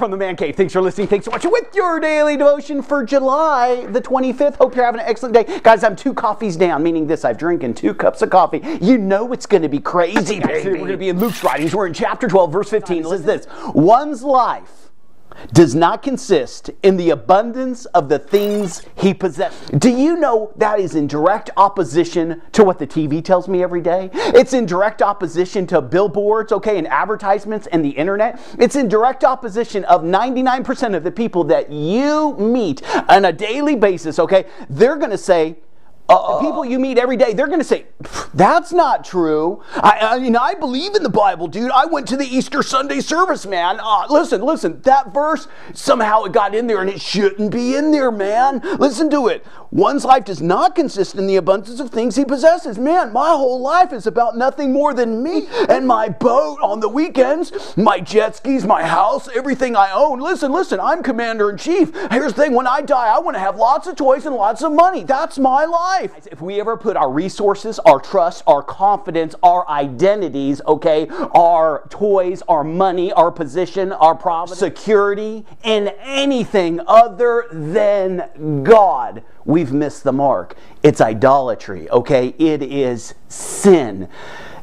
from the Man Cave. Thanks for listening. Thanks for watching with your daily devotion for July the 25th. Hope you're having an excellent day. Guys, I'm two coffees down, meaning this. I've drinking two cups of coffee. You know it's going to be crazy, baby. We're going to be in Luke's writings. We're in chapter 12, verse 15. It says this One's life does not consist in the abundance of the things he possesses. Do you know that is in direct opposition to what the TV tells me every day? It's in direct opposition to billboards, okay, and advertisements and the internet. It's in direct opposition of 99% of the people that you meet on a daily basis, okay? They're going to say, uh, people you meet every day, they're going to say, that's not true. I, I, mean, I believe in the Bible, dude. I went to the Easter Sunday service, man. Uh, listen, listen, that verse, somehow it got in there and it shouldn't be in there, man. Listen to it. One's life does not consist in the abundance of things he possesses. Man, my whole life is about nothing more than me and my boat on the weekends, my jet skis, my house, everything I own. Listen, listen, I'm commander in chief. Here's the thing when I die, I want to have lots of toys and lots of money. That's my life life. If we ever put our resources, our trust, our confidence, our identities, okay, our toys, our money, our position, our providence, security in anything other than God, we've missed the mark. It's idolatry, okay? It is sin.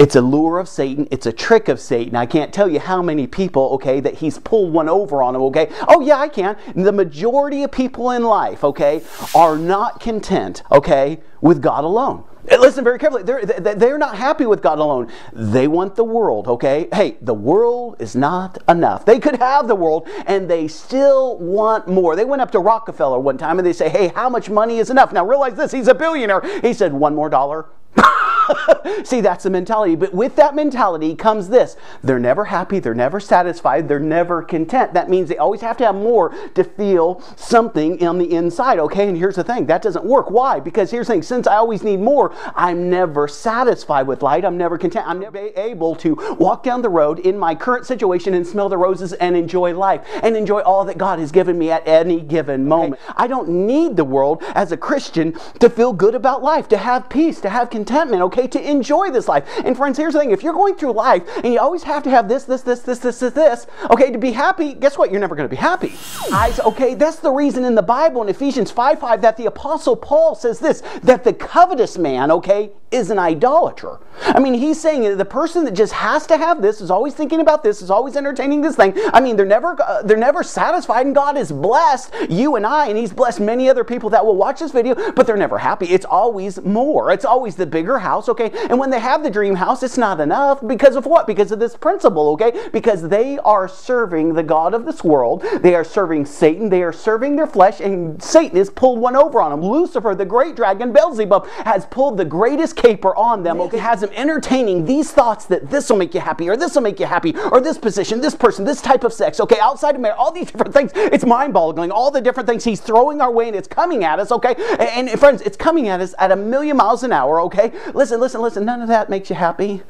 It's a lure of Satan. It's a trick of Satan. I can't tell you how many people, okay, that he's pulled one over on them, okay? Oh, yeah, I can. The majority of people in life, okay, are not content, okay, with God alone. Uh, listen very carefully. They're, they're not happy with God alone. They want the world, okay? Hey, the world is not enough. They could have the world and they still want more. They went up to Rockefeller one time and they say, hey, how much money is enough? Now realize this, he's a billionaire. He said, one more dollar. See, that's the mentality. But with that mentality comes this they're never happy, they're never satisfied, they're never content. That means they always have to have more to feel something on the inside, okay? And here's the thing that doesn't work. Why? Because here's the thing since I always need more, I'm never satisfied with light, I'm never content, I'm never able to walk down the road in my current situation and smell the roses and enjoy life and enjoy all that God has given me at any given moment. Okay? I don't need the world as a Christian to feel good about life, to have peace, to have contentment, okay? Okay to enjoy this life. And friends, here's the thing if you're going through life and you always have to have this, this, this, this, this, this, this, okay, to be happy, guess what? You're never going to be happy. I, okay, that's the reason in the Bible in Ephesians 5 5 that the Apostle Paul says this that the covetous man, okay, is an idolater. I mean, he's saying the person that just has to have this is always thinking about this, is always entertaining this thing. I mean, they're never uh, they're never satisfied, and God is blessed you and I, and He's blessed many other people that will watch this video, but they're never happy. It's always more. It's always the bigger house, okay? And when they have the dream house, it's not enough because of what? Because of this principle, okay? Because they are serving the God of this world. They are serving Satan. They are serving their flesh, and Satan has pulled one over on them. Lucifer, the great dragon, Beelzebub, has pulled the greatest caper on them, okay? Has them entertaining these thoughts that this will make you happy, or this will make you happy, or this position, this person, this type of sex, okay? Outside of marriage, all these different things. It's mind boggling. All the different things he's throwing our way, and it's coming at us, okay? And, and friends, it's coming at us at a million miles an hour, okay? Listen, listen, listen. None of that makes you happy.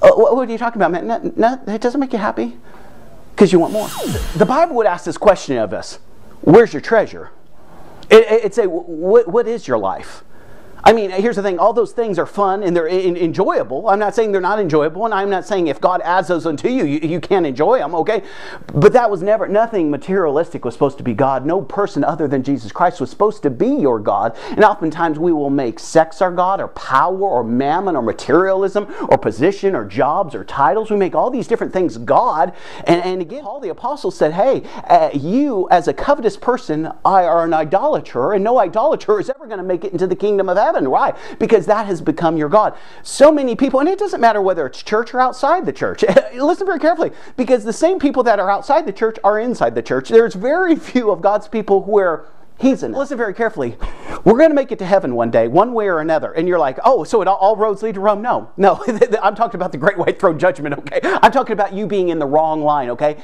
Uh, what, what, are you talking about, man? No, no, it doesn't make you happy because you want more. The Bible would ask this question of us Where's your treasure? It, it'd say, what, what is your life? I mean, here's the thing all those things are fun and they're in, enjoyable. I'm not saying they're not enjoyable, and I'm not saying if God adds those unto you, you, you can't enjoy them, okay? But that was never, nothing materialistic was supposed to be God. No person other than Jesus Christ was supposed to be your God. And oftentimes we will make sex our God, or power, or mammon, or materialism, or position, or jobs, or titles. We make all these different things God. And, and again, Paul the Apostle said, hey, uh, you as a covetous person I are an idolater, and no idolater is ever going to make it into the kingdom of heaven heaven. Why? Because that has become your God. So many people, and it doesn't matter whether it's church or outside the church. Listen very carefully, because the same people that are outside the church are inside the church. There's very few of God's people where He's in. Listen very carefully. We're going to make it to heaven one day, one way or another. And you're like, oh, so it, all roads lead to Rome? No, no. I'm talking about the great white throne judgment, okay? I'm talking about you being in the wrong line, okay?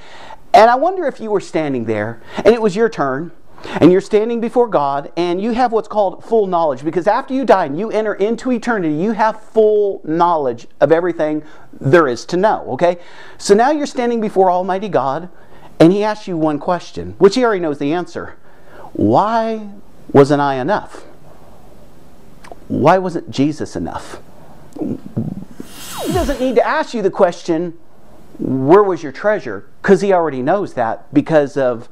And I wonder if you were standing there and it was your turn and you're standing before God and you have what's called full knowledge because after you die and you enter into eternity, you have full knowledge of everything there is to know, okay? So now you're standing before Almighty God and He asks you one question, which He already knows the answer. Why wasn't I enough? Why wasn't Jesus enough? He doesn't need to ask you the question, where was your treasure? Because he already knows that because of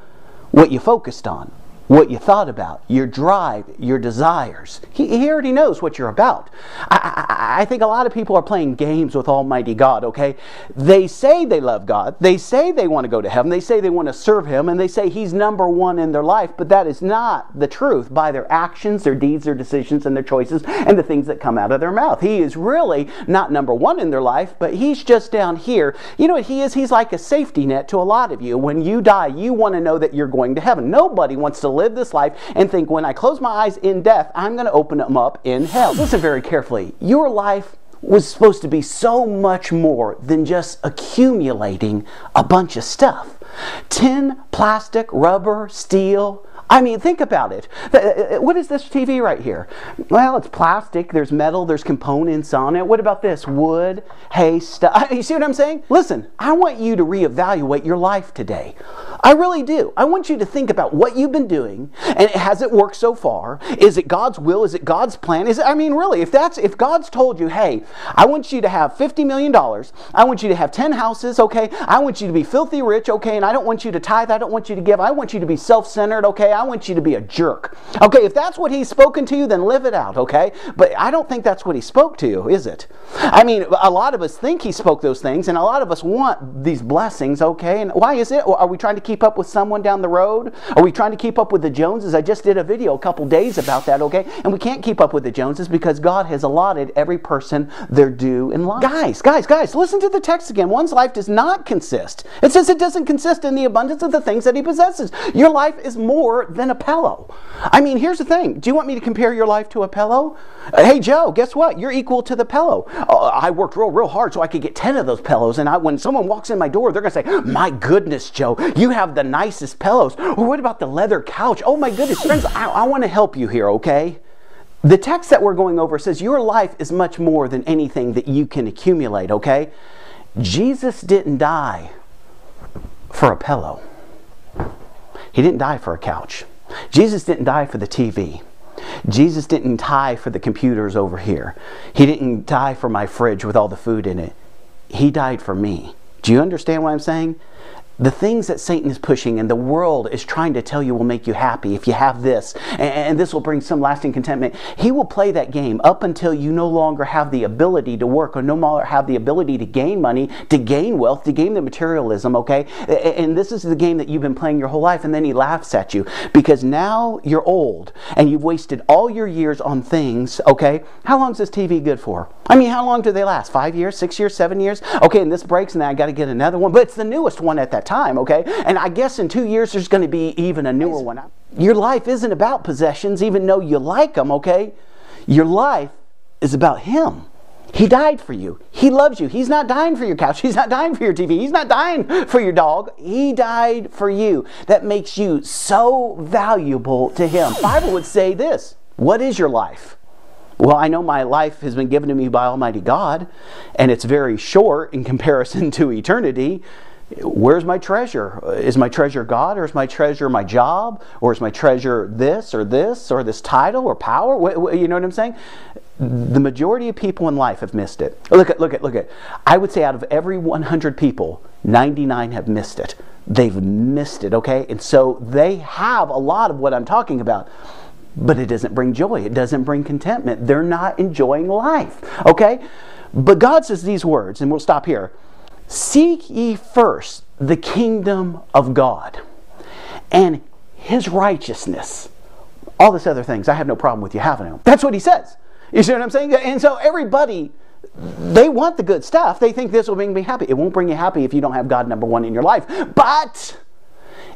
what you focused on what you thought about, your drive, your desires. He, he already knows what you're about. I, I, I, think a lot of people are playing games with Almighty God, okay? They say they love God. They say they want to go to heaven. They say they want to serve Him. And they say He's number one in their life. But that is not the truth by their actions, their deeds, their decisions, and their choices, and the things that come out of their mouth. He is really not number one in their life, but He's just down here. You know what He is? He's like a safety net to a lot of you. When you die, you want to know that you're going to heaven. Nobody wants to live this life and think when I close my eyes in death, I'm going to open them up in hell. Listen very carefully. Your life was supposed to be so much more than just accumulating a bunch of stuff. Tin, plastic, rubber, steel, I mean, think about it. Uh, uh, what is this TV right here? Well, it's plastic, there's metal, there's components on it. What about this? Wood, hay, stuff. You see what I'm saying? Listen, I want you to reevaluate your life today. I really do. I want you to think about what you've been doing and has it worked so far? Is it God's will? Is it God's plan? Is it, I mean, really, if that's if God's told you, hey, I want you to have $50 million, I want you to have 10 houses, okay? I want you to be filthy rich, okay? And I don't want you to tithe, I don't want you to give, I want you to be self-centered, okay? I want you to be a jerk. Okay, if that's what he's spoken to you, then live it out, okay? But I don't think that's what he spoke to you, is it? I mean, a lot of us think he spoke those things, and a lot of us want these blessings, okay? And why is it? Are we trying to keep up with someone down the road? Are we trying to keep up with the Joneses? I just did a video a couple days about that, okay? And we can't keep up with the Joneses because God has allotted every person their due in life. Guys, guys, guys, listen to the text again. One's life does not consist. It says it doesn't consist in the abundance of the things that he possesses. Your life is more than a pillow. I mean, here's the thing. Do you want me to compare your life to a pillow? Uh, hey, Joe, guess what? You're equal to the pillow. Uh, I worked real, real hard so I could get 10 of those pillows. And I, when someone walks in my door, they're going to say, My goodness, Joe, you have the nicest pillows. Or what about the leather couch? Oh, my goodness. Friends, I, I want to help you here, okay? The text that we're going over says your life is much more than anything that you can accumulate, okay? Jesus didn't die for a pillow. He didn't die for a couch. Jesus didn't die for the TV. Jesus didn't die for the computers over here. He didn't die for my fridge with all the food in it. He died for me. Do you understand what I'm saying? The things that Satan is pushing and the world is trying to tell you will make you happy if you have this and, this will bring some lasting contentment. He will play that game up until you no longer have the ability to work or no longer have the ability to gain money, to gain wealth, to gain the materialism, okay? And this is the game that you've been playing your whole life and then he laughs at you because now you're old and you've wasted all your years on things, okay? How long is this TV good for? I mean, how long do they last? Five years, six years, seven years? Okay, and this breaks and I got to get another one, but it's the newest one at that time, okay? And I guess in two years there's going to be even a newer one. Your life isn't about possessions, even though you like them, okay? Your life is about Him. He died for you. He loves you. He's not dying for your couch. He's not dying for your TV. He's not dying for your dog. He died for you. That makes you so valuable to Him. The Bible would say this What is your life? Well, I know my life has been given to me by Almighty God, and it's very short in comparison to eternity where's my treasure? Is my treasure God or is my treasure my job or is my treasure this or this or this title or power? You know what I'm saying? The majority of people in life have missed it. Look at, look at, look at. I would say out of every 100 people, 99 have missed it. They've missed it, okay? And so they have a lot of what I'm talking about but it doesn't bring joy. It doesn't bring contentment. They're not enjoying life. Okay? But God says these words, and we'll stop here. Seek ye first the kingdom of God and his righteousness. All this other things, I have no problem with you having them. That's what he says. You see what I'm saying? And so everybody, they want the good stuff. They think this will bring me happy. It won't bring you happy if you don't have God number one in your life. But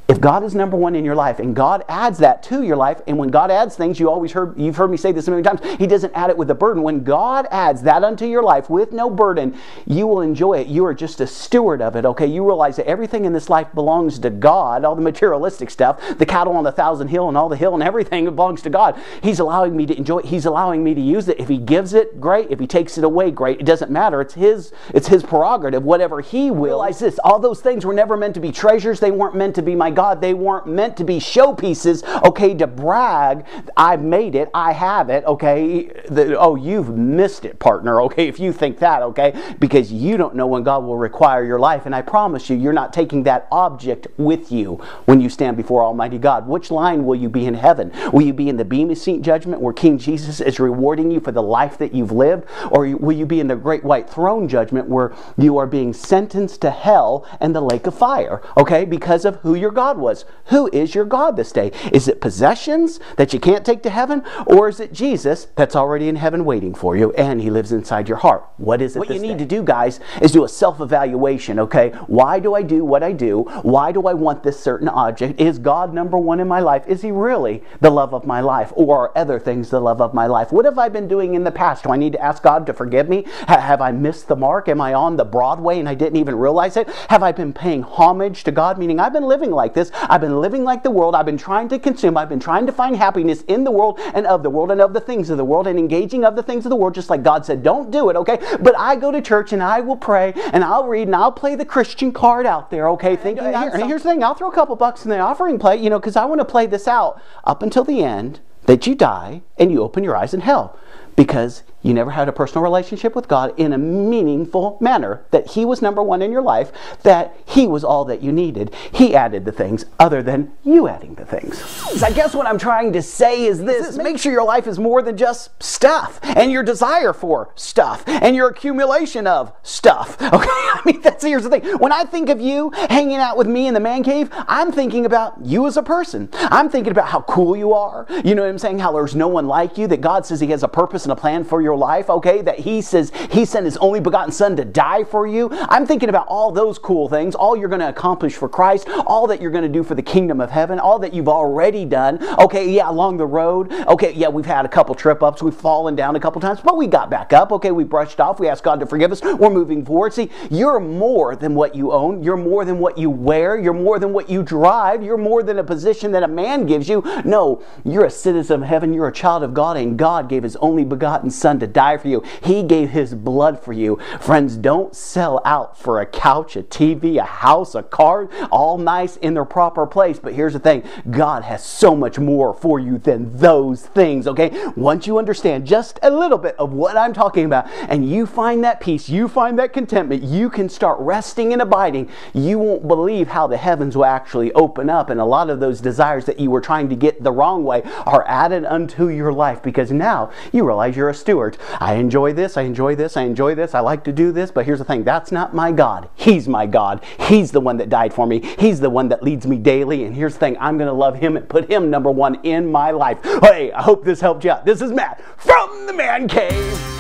if God is number one in your life and God adds that to your life, and when God adds things, you always heard you've heard me say this a million times, He doesn't add it with a burden. When God adds that unto your life with no burden, you will enjoy it. You are just a steward of it, okay? You realize that everything in this life belongs to God, all the materialistic stuff, the cattle on the thousand hill and all the hill and everything belongs to God. He's allowing me to enjoy it. He's allowing me to use it. If He gives it, great. If He takes it away, great. It doesn't matter. It's His, it's His prerogative, whatever He will. Realize this, all those things were never meant to be treasures. They weren't meant to be my God, they weren't meant to be showpieces, okay, to brag. I've made it, I have it, okay. The, oh, you've missed it, partner, okay, if you think that, okay, because you don't know when God will require your life. And I promise you, you're not taking that object with you when you stand before Almighty God. Which line will you be in heaven? Will you be in the Bema Seat judgment where King Jesus is rewarding you for the life that you've lived? Or will you be in the great white throne judgment where you are being sentenced to hell and the lake of fire, okay, because of who your God was? Who is your God this day? Is it possessions that you can't take to heaven? Or is it Jesus that's already in heaven waiting for you and he lives inside your heart? What is it? What you need day? to do, guys, is do a self evaluation, okay? Why do I do what I do? Why do I want this certain object? Is God number one in my life? Is he really the love of my life? Or are other things the love of my life? What have I been doing in the past? Do I need to ask God to forgive me? have I missed the mark? Am I on the Broadway and I didn't even realize it? Have I been paying homage to God? Meaning I've been living like this. I've been living like the world. I've been trying to consume. I've been trying to find happiness in the world and of the world and of the things of the world and engaging of the things of the world, just like God said, don't do it, okay? But I go to church and I will pray and I'll read and I'll play the Christian card out there, okay? Thinking and, here, and here's the thing, I'll throw a couple bucks in the offering plate, you know, because I want to play this out up until the end that you die and you open your eyes in hell because you never had a personal relationship with God in a meaningful manner, that He was number one in your life, that He was all that you needed. He added the things other than you adding the things. So I guess what I'm trying to say is this make sure your life is more than just stuff and your desire for stuff and your accumulation of stuff. Okay, I mean, that's here's the thing. When I think of you hanging out with me in the man cave, I'm thinking about you as a person. I'm thinking about how cool you are. You know what I'm saying? How there's no one like you, that God says He has a purpose and a plan for your life, okay? That He says He sent His only begotten Son to die for you. I'm thinking about all those cool things, all you're going to accomplish for Christ, all that you're going to do for the kingdom of heaven, all that you've already done. Okay, yeah, along the road. Okay, yeah, we've had a couple trip ups, we've fallen down a couple times, but we got back up. Okay, we brushed off, we asked God to forgive us, we're moving forward. See, you're more than what you own, you're more than what you wear, you're more than what you drive, you're more than a position that a man gives you. No, you're a citizen of heaven, you're a child of God, and God gave His only begotten Son to die for you. He gave His blood for you. Friends, don't sell out for a couch, a TV, a house, a car, all nice in their proper place. But here's the thing God has so much more for you than those things, okay? Once you understand just a little bit of what I'm talking about and you find that peace, you find that contentment, you can start resting and abiding. You won't believe how the heavens will actually open up, and a lot of those desires that you were trying to get the wrong way are added unto your life because now you realize you're a steward. I enjoy this, I enjoy this, I enjoy this, I like to do this, but here's the thing that's not my God. He's my God. He's the one that died for me, He's the one that leads me daily. And here's the thing I'm going to love Him and put Him number one in my life. Hey, I hope this helped you out. This is Matt from the Man Cave.